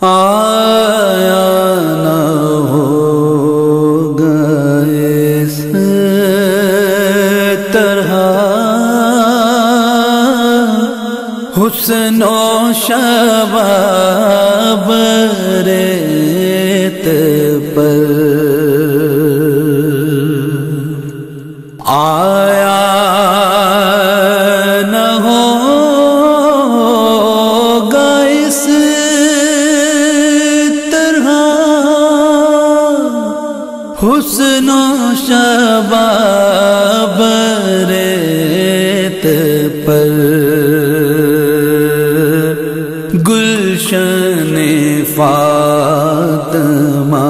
آیا نہ ہوگا اس طرح۔ حسن و شباب ریت پر۔ شباب پر گلشن فاطمہ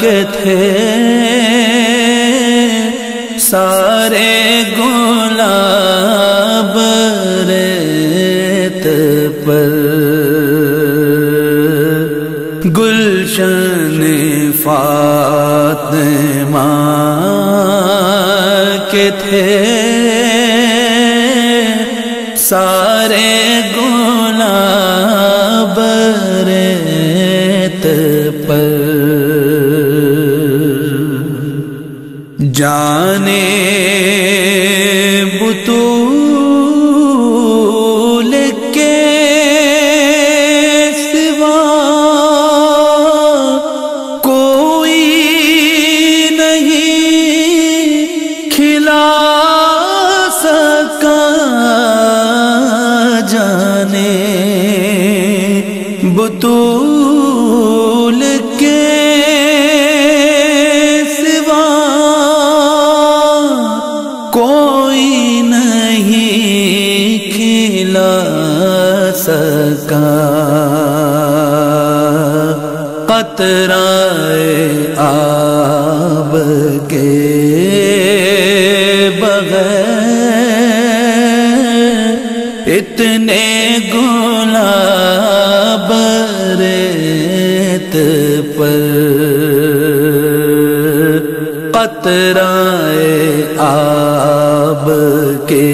کے تھے۔ سارے گلاب ریت پر گلشن فاطمہ کے تھے۔ سارے گلاب ریت پر۔ جانے اتنے گلاب ریت پر قطرہ آب کے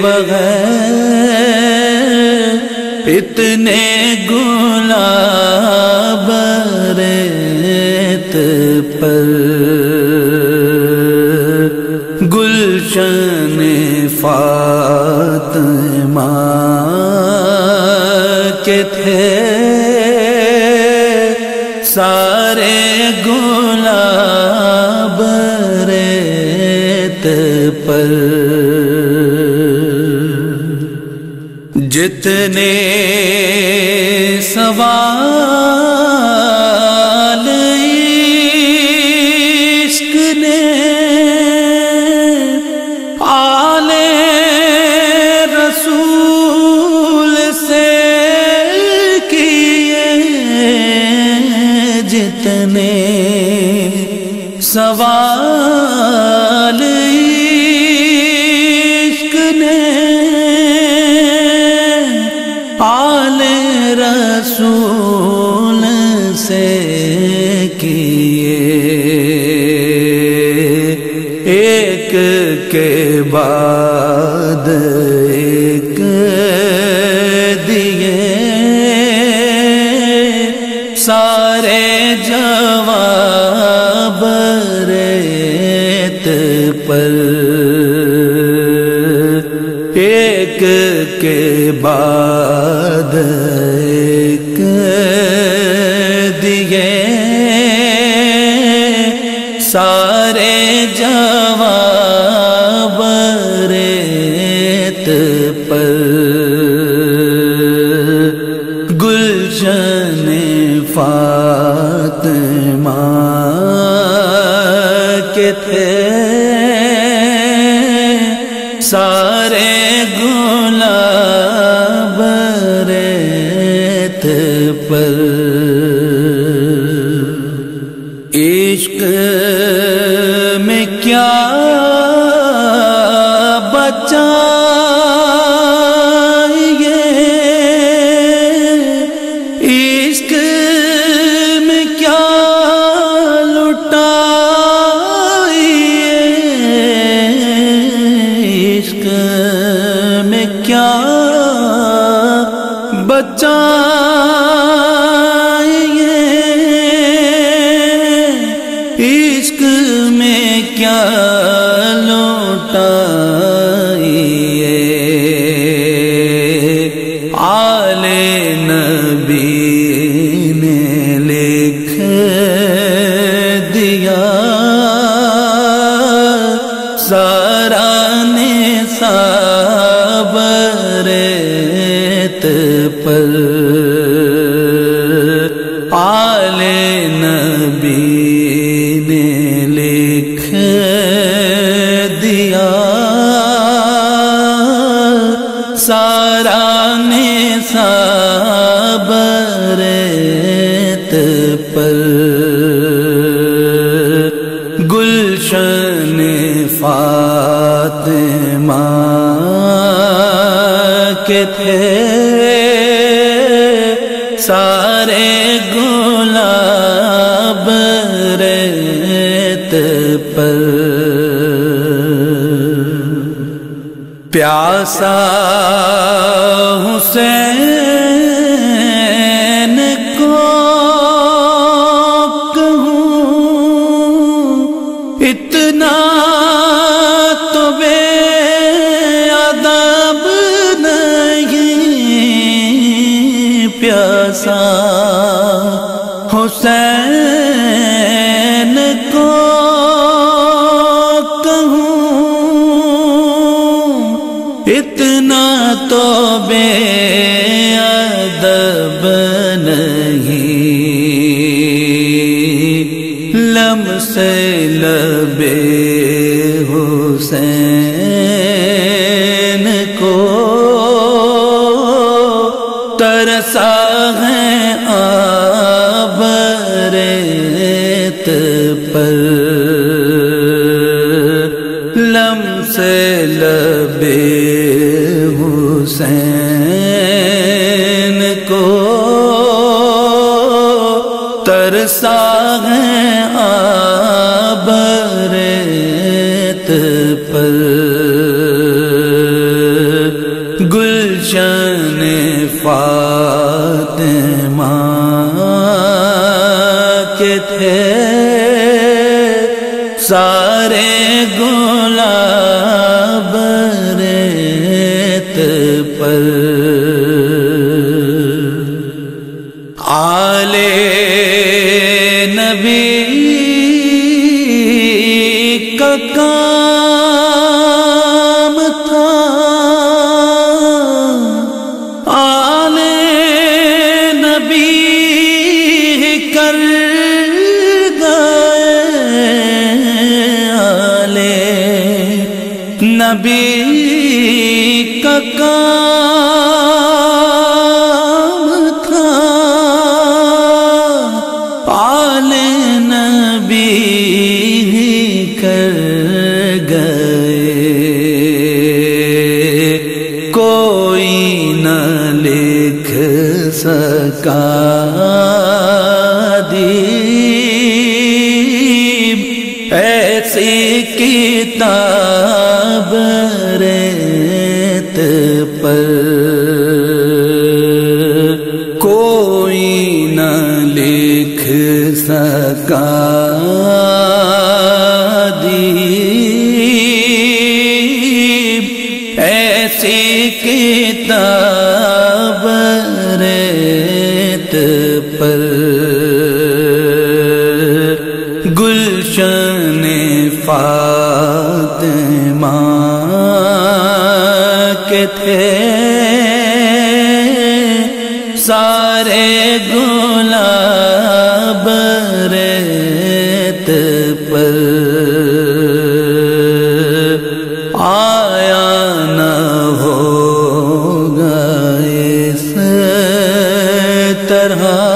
بغیر اتنے گلاب ریت پر کے تھے۔ سارے گلاب ریت پر۔ جتنے سوال عشق نے آل رسول سے کیے۔ ایک کے بعد کے بعد دیے سارے جواب ریت پر گلشن فاطمہ عشق میں کیا بچا عشق میں کیا لٹا عشق میں کیا عشق آل نبی نے لکھ دیا۔ سارا نے سابرت پر گلشن فاطمہ کے تھے۔ پر۔ پیاسا حسین کو کہوں اتنا تو بے ادب نہیں پیاسا حسین۔ حسین کو ترسا ہے پر سکا ایسی کتاب ریت پر کوئی نہ لکھ سکا۔ دیب ایسی کتاب کے تھے۔ سارے گلاب ریت پر آیا نہ ہوگا اس طرح۔